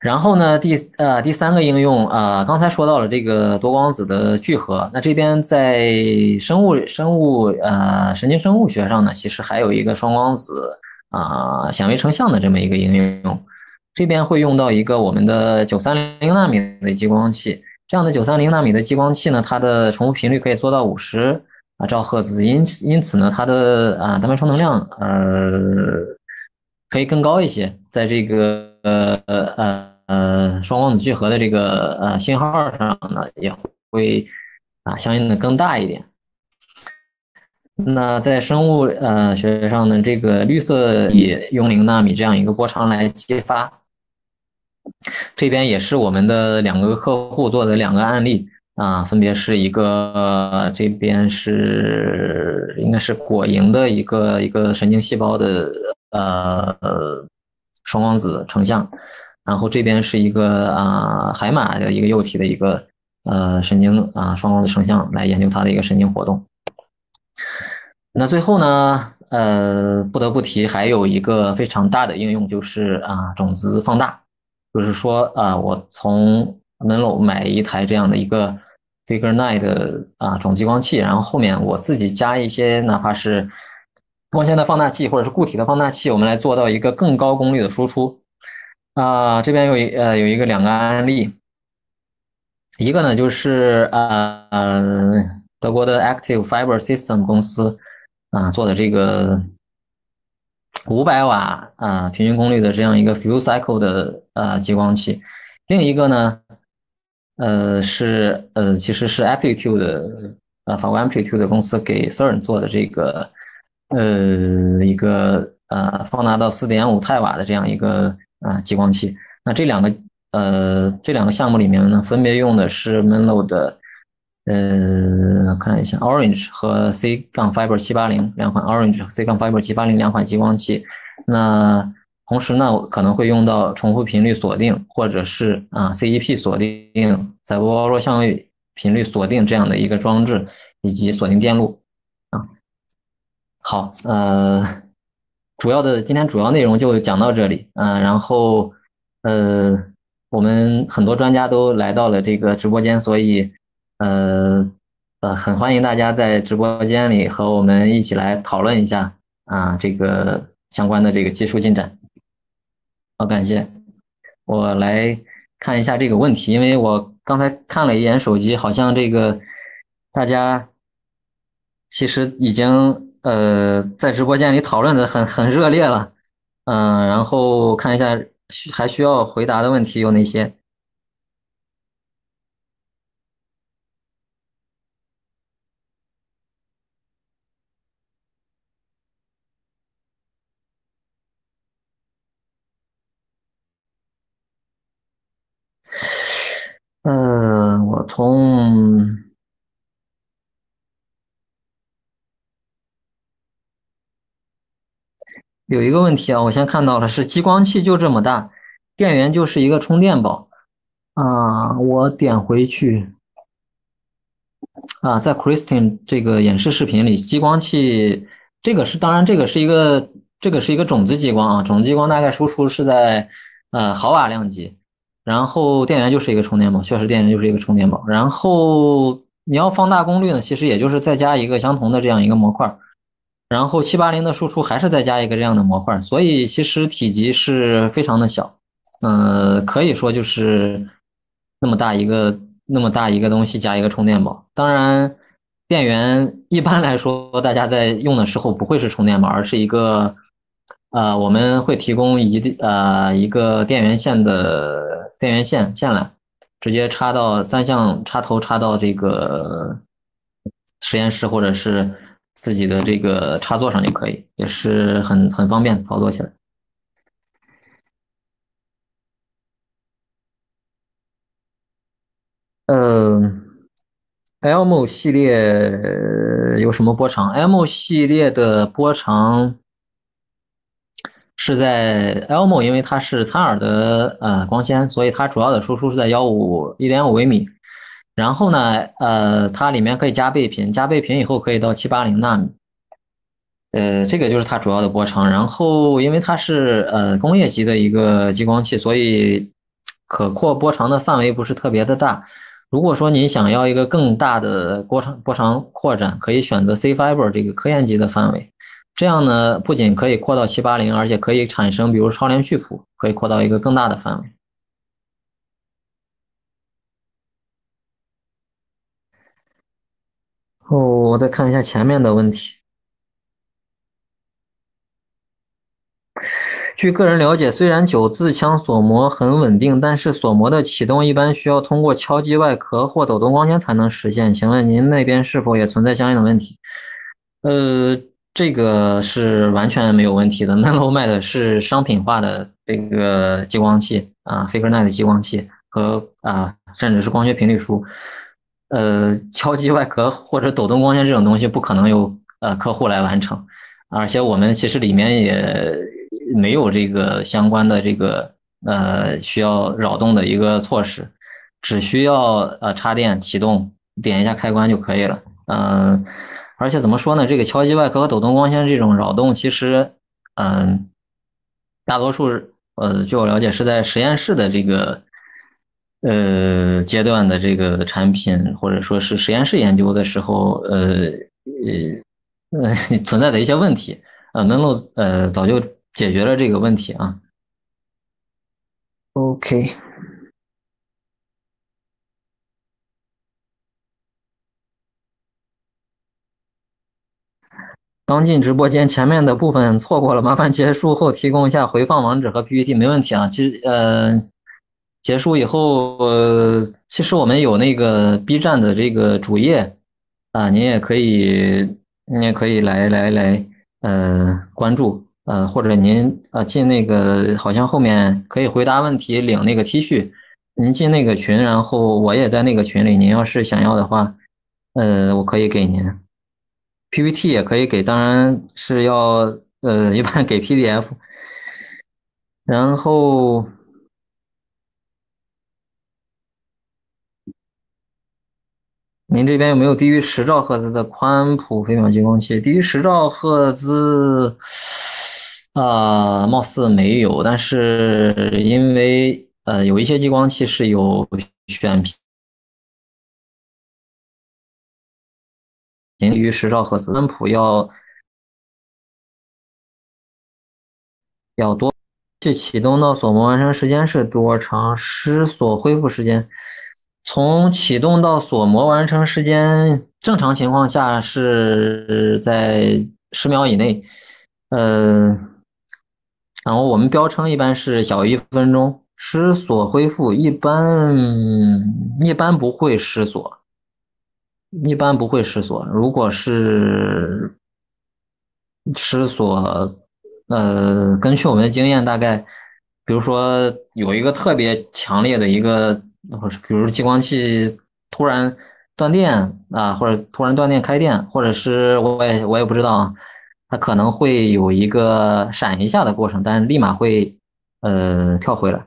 然后呢，第呃第三个应用啊，刚才说到了这个多光子的聚合。那这边在生物生物呃神经生物学上呢，其实还有一个双光子啊显微成像的这么一个应用。这边会用到一个我们的九三零纳米的激光器。这样的九三零纳米的激光器呢，它的重复频率可以做到五十啊兆赫兹，因此因此呢，它的啊单倍充能量呃可以更高一些，在这个呃呃。呃，双光子聚合的这个呃信号上呢，也会啊相应的更大一点。那在生物呃学上呢，这个绿色以用零纳米这样一个波长来激发，这边也是我们的两个客户做的两个案例啊，分别是一个这边是应该是果蝇的一个一个神经细胞的呃双光子成像。然后这边是一个啊海马的一个幼体的一个呃神经啊双光子成像来研究它的一个神经活动。那最后呢，呃不得不提还有一个非常大的应用就是啊种子放大，就是说啊我从门楼买一台这样的一个 Figure Nine 的啊种激光器，然后后面我自己加一些哪怕是光纤的放大器或者是固体的放大器，我们来做到一个更高功率的输出。啊，这边有一呃有一个两个案例，一个呢就是呃德国的 Active Fiber System 公司啊做的这个五百瓦啊平均功率的这样一个 Full Cycle 的呃激光器，另一个呢呃是呃其实是 Amplitude 的呃法国 Amplitude 的公司给 CERN 做的这个呃一个呃放大到四点五太瓦的这样一个。啊，激光器。那这两个呃，这两个项目里面呢，分别用的是 Menlo 的，呃，看一下 Orange 和 C 杠 Fiber 七八零两款 Orange 和 C 杠 Fiber 七八零两款激光器。那同时呢，可能会用到重复频率锁定，或者是啊 CEP 锁定，在波包弱相位频率锁定这样的一个装置，以及锁定电路啊。好，呃。主要的今天主要内容就讲到这里，嗯，然后，呃，我们很多专家都来到了这个直播间，所以，呃，呃，很欢迎大家在直播间里和我们一起来讨论一下啊，这个相关的这个技术进展。好，感谢。我来看一下这个问题，因为我刚才看了一眼手机，好像这个大家其实已经。呃，在直播间里讨论的很很热烈了，嗯，然后看一下需还需要回答的问题有哪些？嗯，我从。有一个问题啊，我先看到了，是激光器就这么大，电源就是一个充电宝啊。我点回去啊，在 Christine 这个演示视频里，激光器这个是当然，这个是一个这个是一个种子激光啊，种子激光大概输出是在呃毫瓦量级，然后电源就是一个充电宝，确实电源就是一个充电宝，然后你要放大功率呢，其实也就是再加一个相同的这样一个模块，然后七八零的输出还是再加一个这样的模块，所以其实体积是非常的小，嗯，可以说就是那么大一个那么大一个东西加一个充电宝，当然。电源一般来说，大家在用的时候不会是充电宝，而是一个，呃，我们会提供一呃一个电源线的电源线线缆，直接插到三相插头插到这个实验室或者是自己的这个插座上就可以，也是很很方便操作起来。嗯。Elmo 系列有什么波长 lm 系列的波长是在 Elmo，因为它是参耳的呃光纤，所以它主要的输出是在幺五一点五微米。然后呢，呃，它里面可以加倍频，加倍频以后可以到七八零纳米。呃，这个就是它主要的波长。然后因为它是呃工业级的一个激光器，所以可扩波长的范围不是特别的大。如果说你想要一个更大的波长波长扩展，可以选择 C fiber 这个科研级的范围，这样呢不仅可以扩到七八零，而且可以产生比如超连续谱，可以扩到一个更大的范围。哦，我再看一下前面的问题。据个人了解，虽然九字枪锁模很稳定，但是锁模的启动一般需要通过敲击外壳或抖动光纤才能实现。请问您那边是否也存在相应的问题？呃，这个是完全没有问题的。Menlo 卖的是商品化的这个激光器啊，FakerNet 激光器和啊，甚至是光学频率书。呃，敲击外壳或者抖动光纤这种东西不可能由呃客户来完成，而且我们其实里面也。没有这个相关的这个呃需要扰动的一个措施，只需要呃插电启动，点一下开关就可以了。嗯，而且怎么说呢？这个敲击外壳和抖动光纤这种扰动，其实嗯，大多数呃据我了解是在实验室的这个呃阶段的这个产品，或者说是实验室研究的时候，呃呃 存在的一些问题。呃，门路呃早就。解决了这个问题啊。OK，刚进直播间，前面的部分错过了，麻烦结束后提供一下回放网址和 PPT，没问题啊。其实呃，结束以后，呃，其实我们有那个 B 站的这个主页啊，您也可以，您也可以来来来，呃，关注。呃，或者您呃进那个，好像后面可以回答问题，领那个 T 恤。您进那个群，然后我也在那个群里。您要是想要的话，呃，我可以给您 PPT 也可以给，当然是要呃一般给 PDF。然后。您这边有没有低于十兆赫兹的宽谱飞秒激光器？低于十兆赫兹，啊，貌似没有。但是因为呃，有一些激光器是有选频低于十兆赫兹，宽谱要要多。去启动到锁模完成时间是多长？失锁恢复时间？从启动到锁模完成时间，正常情况下是在十秒以内。呃，然后我们标称一般是小于一分钟。失锁恢复一般一般不会失锁，一般不会失锁。如果是失锁，呃，根据我们的经验，大概比如说有一个特别强烈的一个。或者比如激光器突然断电啊，或者突然断电开电，或者是我也我也不知道啊，它可能会有一个闪一下的过程，但立马会呃跳回来。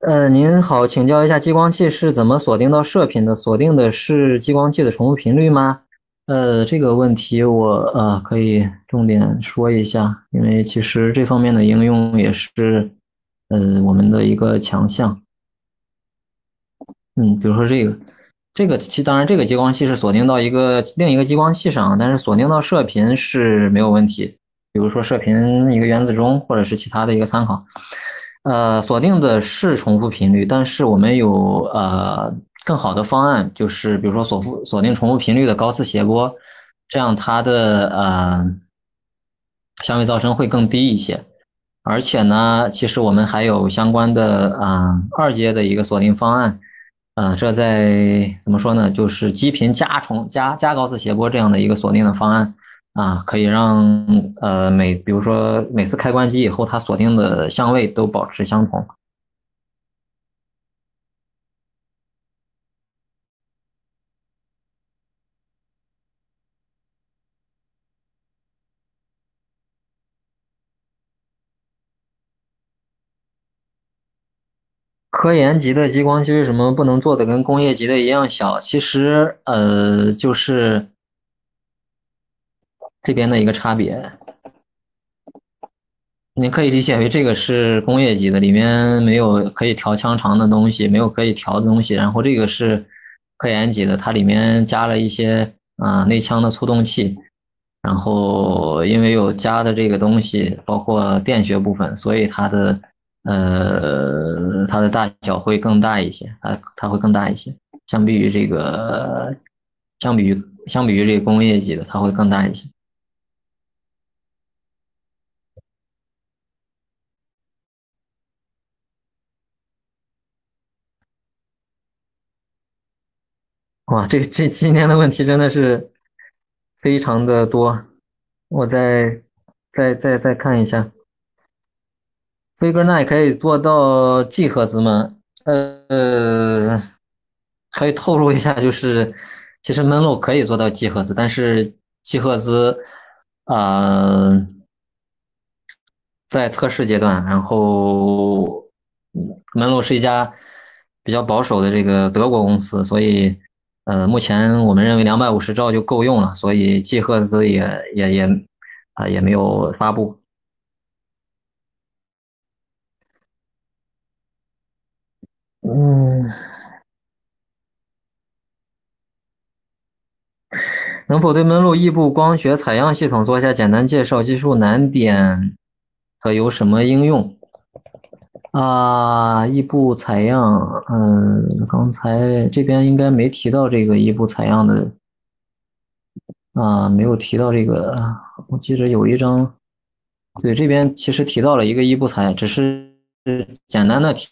呃，您好，请教一下，激光器是怎么锁定到射频的？锁定的是激光器的重复频率吗？呃，这个问题我呃可以重点说一下，因为其实这方面的应用也是呃我们的一个强项。嗯，比如说这个，这个其当然这个激光器是锁定到一个另一个激光器上，但是锁定到射频是没有问题。比如说射频一个原子钟，或者是其他的一个参考。呃，锁定的是重复频率，但是我们有呃更好的方案，就是比如说锁复锁定重复频率的高次谐波，这样它的呃相位噪声会更低一些。而且呢，其实我们还有相关的啊二阶的一个锁定方案。啊，这在怎么说呢？就是基频加重加加高次谐波这样的一个锁定的方案啊，可以让呃每比如说每次开关机以后，它锁定的相位都保持相同。科研级的激光器为什么不能做的跟工业级的一样小？其实，呃，就是这边的一个差别。你可以理解为这个是工业级的，里面没有可以调枪长的东西，没有可以调的东西。然后这个是科研级的，它里面加了一些啊内腔的促动器，然后因为有加的这个东西，包括电学部分，所以它的。呃，它的大小会更大一些，它它会更大一些，相比于这个，相比于相比于这个工业级的，它会更大一些。哇，这这今天的问题真的是非常的多，我再再再再看一下。飞格奈可以做到 G 赫兹吗？呃，可以透露一下，就是其实闷路可以做到 G 赫兹，但是 G 赫兹啊，在测试阶段，然后闷路是一家比较保守的这个德国公司，所以呃，目前我们认为两百五十兆就够用了，所以 G 赫兹也也也啊也没有发布。嗯，能否对门路异步光学采样系统做一下简单介绍？技术难点和有什么应用？啊，异步采样，嗯，刚才这边应该没提到这个异步采样的，啊，没有提到这个。我记得有一张，对，这边其实提到了一个异步采，只是。简单的提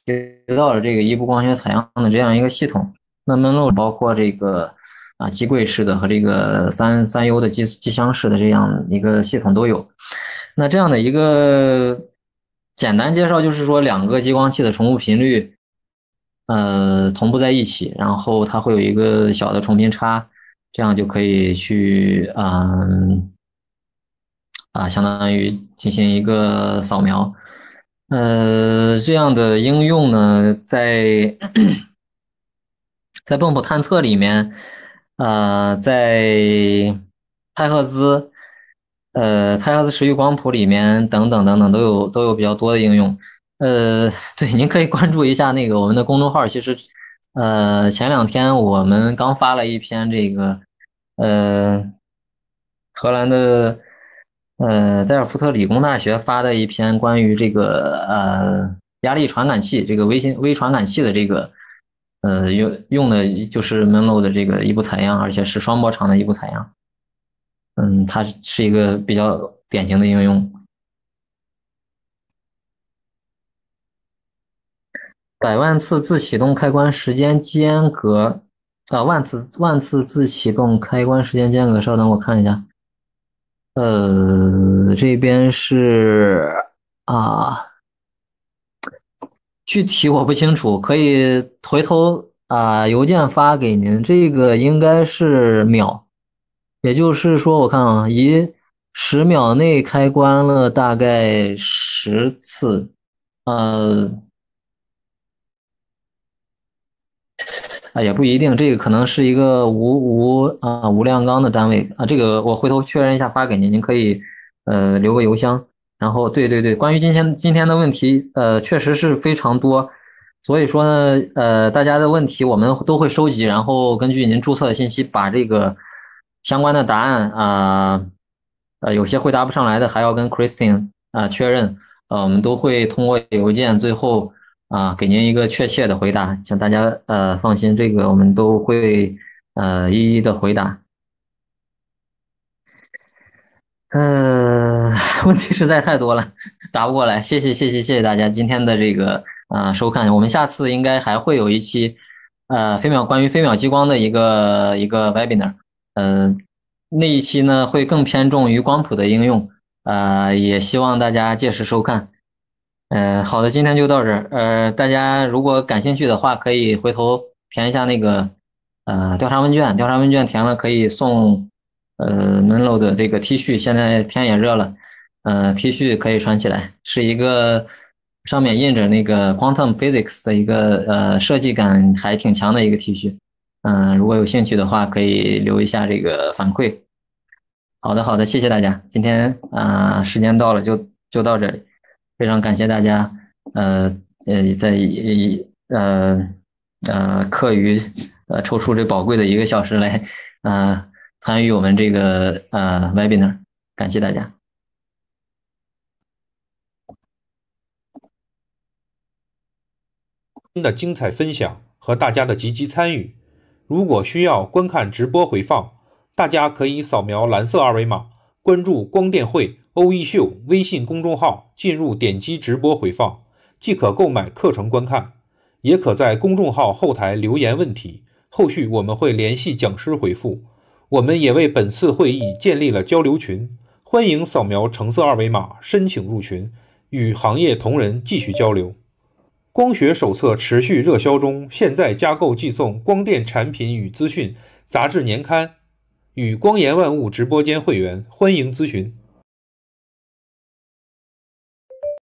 到了这个异步光学采样的这样一个系统，那闷路包括这个啊机柜式的和这个三三 U 的机机箱式的这样一个系统都有。那这样的一个简单介绍就是说，两个激光器的重复频率呃同步在一起，然后它会有一个小的重频差，这样就可以去嗯啊相当于进行一个扫描。呃，这样的应用呢，在在泵浦探测里面，呃，在太赫兹，呃，太赫兹时域光谱里面等等等等都有都有比较多的应用。呃，对，您可以关注一下那个我们的公众号。其实，呃，前两天我们刚发了一篇这个，呃，荷兰的。呃，代尔夫特理工大学发的一篇关于这个呃压力传感器，这个微信微传感器的这个呃用用的就是门楼的这个异步采样，而且是双波长的异步采样。嗯，它是一个比较典型的应用。百万次自启动开关时间间隔啊，万次万次自启动开关时间间隔，稍等，我看一下。呃，这边是啊，具体我不清楚，可以回头啊邮件发给您。这个应该是秒，也就是说，我看啊，一十秒内开关了大概十次，呃，啊，也不一定，这个可能是一个无无啊无量纲的单位啊，这个我回头确认一下发给您，您可以呃留个邮箱。然后对对对，关于今天今天的问题，呃，确实是非常多，所以说呢，呃，大家的问题我们都会收集，然后根据您注册的信息，把这个相关的答案啊，呃，有些回答不上来的，还要跟 Christine 啊确认，呃，我们都会通过邮件最后。啊，给您一个确切的回答，请大家呃放心，这个我们都会呃一一的回答。嗯，问题实在太多了，答不过来。谢谢谢谢谢谢大家今天的这个啊收看，我们下次应该还会有一期呃飞秒关于飞秒激光的一个一个 webinar，嗯，那一期呢会更偏重于光谱的应用，呃，也希望大家届时收看。嗯，好的，今天就到这儿。呃，大家如果感兴趣的话，可以回头填一下那个呃调查问卷。调查问卷填了可以送呃门楼的这个 T 恤。现在天也热了，呃，T 恤可以穿起来，是一个上面印着那个 Quantum Physics 的一个呃设计感还挺强的一个 T 恤。嗯，如果有兴趣的话，可以留一下这个反馈。好的，好的，谢谢大家。今天啊，时间到了，就就到这里。非常感谢大家，呃呃，在一呃呃，课余呃抽出这宝贵的一个小时来，呃，参与我们这个呃 webinar，感谢大家。的精彩分享和大家的积极参与，如果需要观看直播回放，大家可以扫描蓝色二维码，关注光电会。欧艺秀微信公众号进入点击直播回放，即可购买课程观看，也可在公众号后台留言问题，后续我们会联系讲师回复。我们也为本次会议建立了交流群，欢迎扫描橙色二维码申请入群，与行业同仁继续交流。光学手册持续热销中，现在加购即送光电产品与资讯杂志年刊，与光研万物直播间会员欢迎咨询。